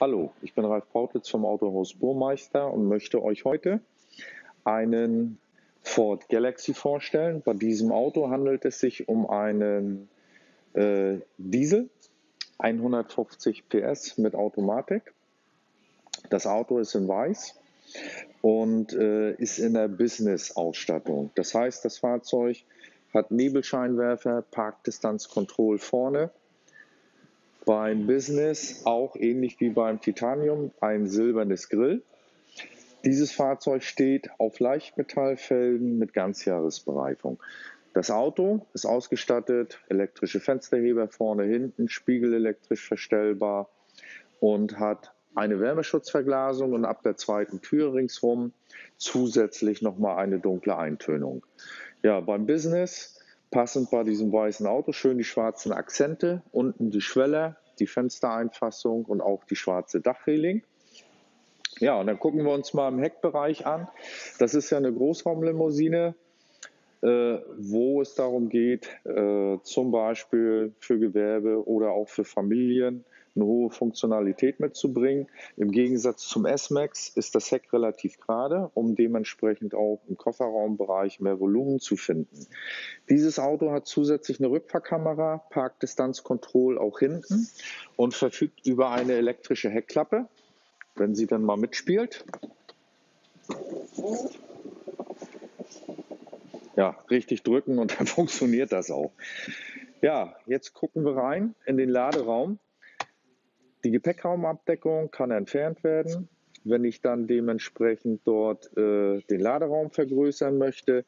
Hallo, ich bin Ralf Pautitz vom Autohaus Burmeister und möchte euch heute einen Ford Galaxy vorstellen. Bei diesem Auto handelt es sich um einen äh, Diesel 150 PS mit Automatik. Das Auto ist in weiß und äh, ist in der Business-Ausstattung. Das heißt, das Fahrzeug hat Nebelscheinwerfer, Parkdistanzkontroll vorne, beim Business auch ähnlich wie beim Titanium ein silbernes Grill. Dieses Fahrzeug steht auf Leichtmetallfelgen mit Ganzjahresbereifung. Das Auto ist ausgestattet, elektrische Fensterheber vorne, hinten, Spiegel elektrisch verstellbar und hat eine Wärmeschutzverglasung und ab der zweiten Tür ringsherum zusätzlich nochmal eine dunkle Eintönung. Ja, beim Business Passend bei diesem weißen Auto schön die schwarzen Akzente, unten die Schwelle, die Fenstereinfassung und auch die schwarze Dachreling. Ja, und dann gucken wir uns mal im Heckbereich an. Das ist ja eine Großraumlimousine, äh, wo es darum geht, äh, zum Beispiel für Gewerbe oder auch für Familien eine hohe Funktionalität mitzubringen. Im Gegensatz zum S-Max ist das Heck relativ gerade, um dementsprechend auch im Kofferraumbereich mehr Volumen zu finden. Dieses Auto hat zusätzlich eine Rückfahrkamera, Parkdistanzkontroll auch hinten und verfügt über eine elektrische Heckklappe, wenn sie dann mal mitspielt. Ja, richtig drücken und dann funktioniert das auch. Ja, jetzt gucken wir rein in den Laderaum. Die Gepäckraumabdeckung kann entfernt werden. Wenn ich dann dementsprechend dort äh, den Laderaum vergrößern möchte,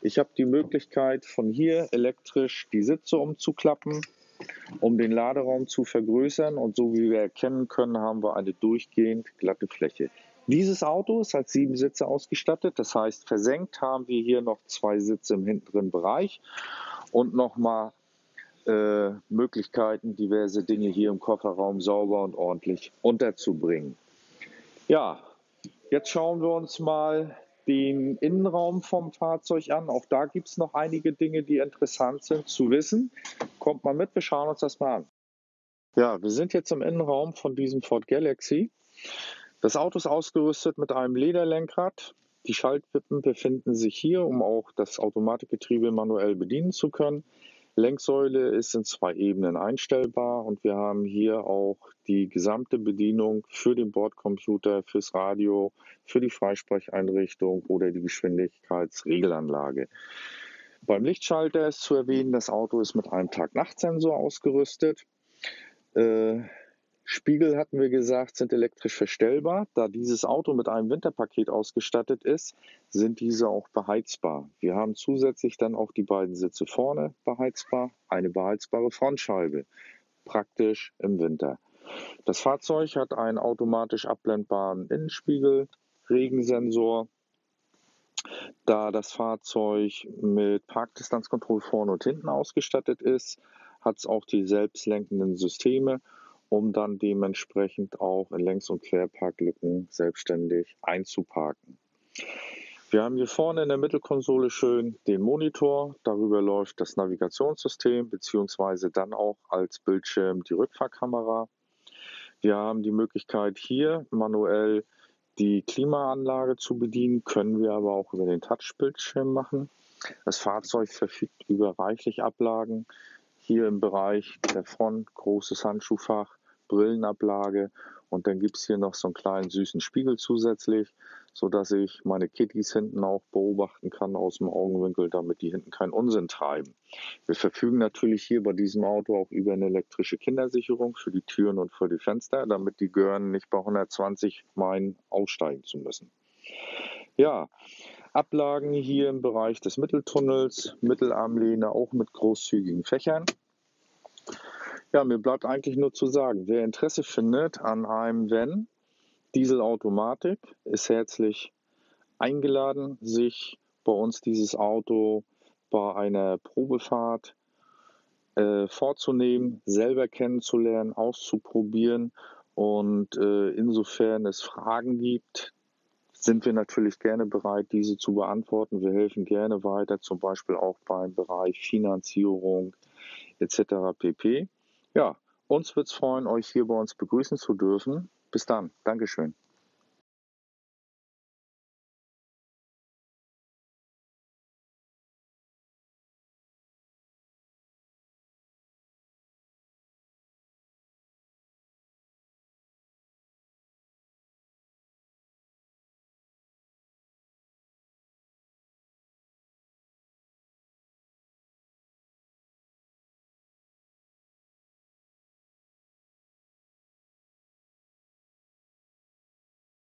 ich habe die Möglichkeit von hier elektrisch die Sitze umzuklappen, um den Laderaum zu vergrößern. Und so wie wir erkennen können, haben wir eine durchgehend glatte Fläche. Dieses Auto ist als sieben Sitze ausgestattet. Das heißt, versenkt haben wir hier noch zwei Sitze im hinteren Bereich und nochmal äh, Möglichkeiten, diverse Dinge hier im Kofferraum sauber und ordentlich unterzubringen. Ja, jetzt schauen wir uns mal den Innenraum vom Fahrzeug an. Auch da gibt es noch einige Dinge, die interessant sind zu wissen. Kommt mal mit, wir schauen uns das mal an. Ja, wir sind jetzt im Innenraum von diesem Ford Galaxy. Das Auto ist ausgerüstet mit einem Lederlenkrad. Die Schaltwippen befinden sich hier, um auch das Automatikgetriebe manuell bedienen zu können. Lenksäule ist in zwei Ebenen einstellbar und wir haben hier auch die gesamte Bedienung für den Bordcomputer, fürs Radio, für die Freisprecheinrichtung oder die Geschwindigkeitsregelanlage. Beim Lichtschalter ist zu erwähnen, das Auto ist mit einem Tag-Nacht-Sensor ausgerüstet. Äh, Spiegel hatten wir gesagt, sind elektrisch verstellbar. Da dieses Auto mit einem Winterpaket ausgestattet ist, sind diese auch beheizbar. Wir haben zusätzlich dann auch die beiden Sitze vorne beheizbar, eine beheizbare Frontscheibe, praktisch im Winter. Das Fahrzeug hat einen automatisch abblendbaren Innenspiegel, Regensensor. Da das Fahrzeug mit Parkdistanzkontrolle vorne und hinten ausgestattet ist, hat es auch die selbstlenkenden Systeme um dann dementsprechend auch in Längs- und Querparklücken selbstständig einzuparken. Wir haben hier vorne in der Mittelkonsole schön den Monitor. Darüber läuft das Navigationssystem beziehungsweise dann auch als Bildschirm die Rückfahrkamera. Wir haben die Möglichkeit hier manuell die Klimaanlage zu bedienen, können wir aber auch über den Touchbildschirm machen. Das Fahrzeug verfügt über reichlich Ablagen. Hier im Bereich der Front großes Handschuhfach, Brillenablage und dann gibt es hier noch so einen kleinen süßen Spiegel zusätzlich, sodass ich meine Kittys hinten auch beobachten kann aus dem Augenwinkel, damit die hinten keinen Unsinn treiben. Wir verfügen natürlich hier bei diesem Auto auch über eine elektrische Kindersicherung für die Türen und für die Fenster, damit die Gören nicht bei 120 meinen aussteigen zu müssen. Ja, Ablagen hier im Bereich des Mitteltunnels, Mittelarmlehne auch mit großzügigen Fächern. Ja, mir bleibt eigentlich nur zu sagen, wer Interesse findet an einem Wenn Dieselautomatik, ist herzlich eingeladen, sich bei uns dieses Auto bei einer Probefahrt äh, vorzunehmen, selber kennenzulernen, auszuprobieren. Und äh, insofern es Fragen gibt, sind wir natürlich gerne bereit, diese zu beantworten. Wir helfen gerne weiter, zum Beispiel auch beim Bereich Finanzierung etc. pp. Ja, uns wird es freuen, euch hier bei uns begrüßen zu dürfen. Bis dann. Dankeschön.